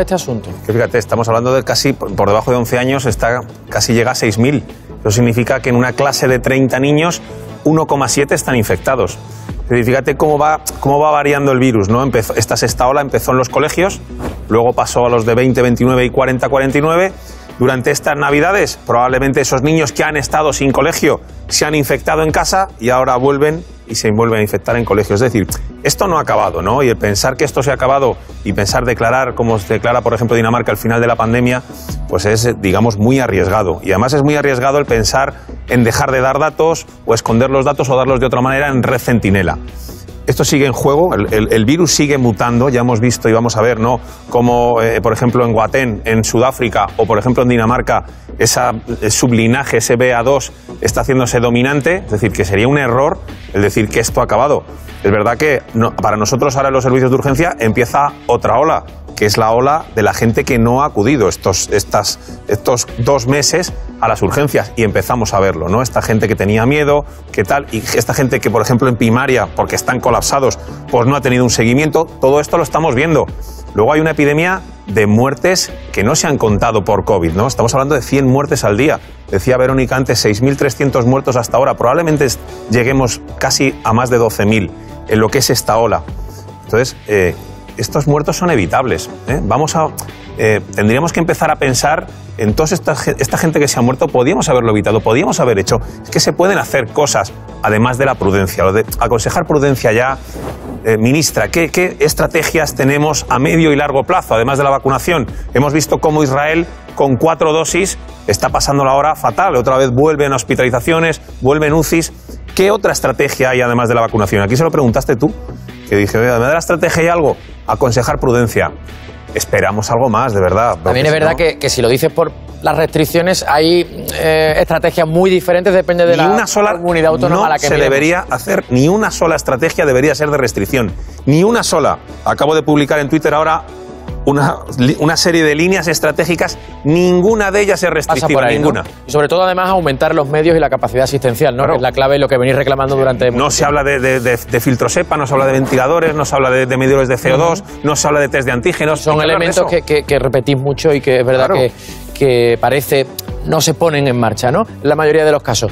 este asunto? Fíjate, estamos hablando de casi por debajo de 11 años, está, casi llega a 6.000. Eso significa que en una clase de 30 niños, 1,7 están infectados. Fíjate cómo va, cómo va variando el virus. ¿no? Empezó, esta sexta ola empezó en los colegios, luego pasó a los de 20, 29 y 40, 49. Durante estas navidades, probablemente esos niños que han estado sin colegio se han infectado en casa y ahora vuelven y se vuelven a infectar en colegios. Es decir, esto no ha acabado, ¿no? Y el pensar que esto se ha acabado y pensar declarar, como se declara, por ejemplo, Dinamarca al final de la pandemia, pues es, digamos, muy arriesgado. Y además es muy arriesgado el pensar en dejar de dar datos o esconder los datos o darlos de otra manera en red centinela esto sigue en juego, el, virus sigue mutando, ya hemos visto y vamos a ver, ¿no? Como, eh, por ejemplo, en Guatén, en Sudáfrica, o por ejemplo en Dinamarca, esa eh, sublinaje, ese BA2, está haciéndose dominante, es decir, que sería un error el decir que esto ha acabado. Es verdad que para nosotros ahora en los servicios de urgencia empieza otra ola, que es la ola de la gente que no ha acudido estos, estas, estos dos meses a las urgencias y empezamos a verlo, ¿no? Esta gente que tenía miedo, qué tal, y esta gente que, por ejemplo, en primaria, porque están colapsados, pues no ha tenido un seguimiento, todo esto lo estamos viendo. Luego hay una epidemia de muertes que no se han contado por COVID, ¿no? Estamos hablando de 100 muertes al día. Decía Verónica antes, 6.300 muertos hasta ahora. Probablemente lleguemos casi a más de 12.000 en lo que es esta ola. Entonces, eh, estos muertos son evitables. ¿eh? Vamos a, eh, tendríamos que empezar a pensar en toda esta, esta gente que se ha muerto. Podíamos haberlo evitado, podíamos haber hecho. Es que se pueden hacer cosas, además de la prudencia. Lo de aconsejar prudencia ya. Eh, ministra, ¿qué, qué estrategias tenemos a medio y largo plazo, además de la vacunación? Hemos visto cómo Israel, con cuatro dosis, está pasando la hora fatal. Otra vez vuelven hospitalizaciones, vuelven UCIs. ¿Qué otra estrategia hay además de la vacunación? Aquí se lo preguntaste tú, que dije, "Oye, además de la estrategia hay algo, aconsejar prudencia. Esperamos algo más, de verdad. También es si verdad no- que, que si lo dices por las restricciones, hay eh, estrategias muy diferentes, depende de ni la una sola comunidad autónoma no a la que se miremos. debería hacer ni una sola estrategia debería ser de restricción ni una sola acabo de publicar en Twitter ahora una, una serie de líneas estratégicas ninguna de ellas es restrictiva ahí, ¿no? ninguna Y sobre todo, además, aumentar los medios y la capacidad asistencial, ¿no? Claro. Que es la clave y lo que venís reclamando durante no se habla de, de, de, de filtro SEPA, no se habla de ventiladores, no se habla de, medidores de CO2, no se habla de test de antígenos. Son elementos que, que- que repetís mucho y que es verdad Claro. que, que parece no se ponen en marcha, ¿no? En la mayoría de los casos.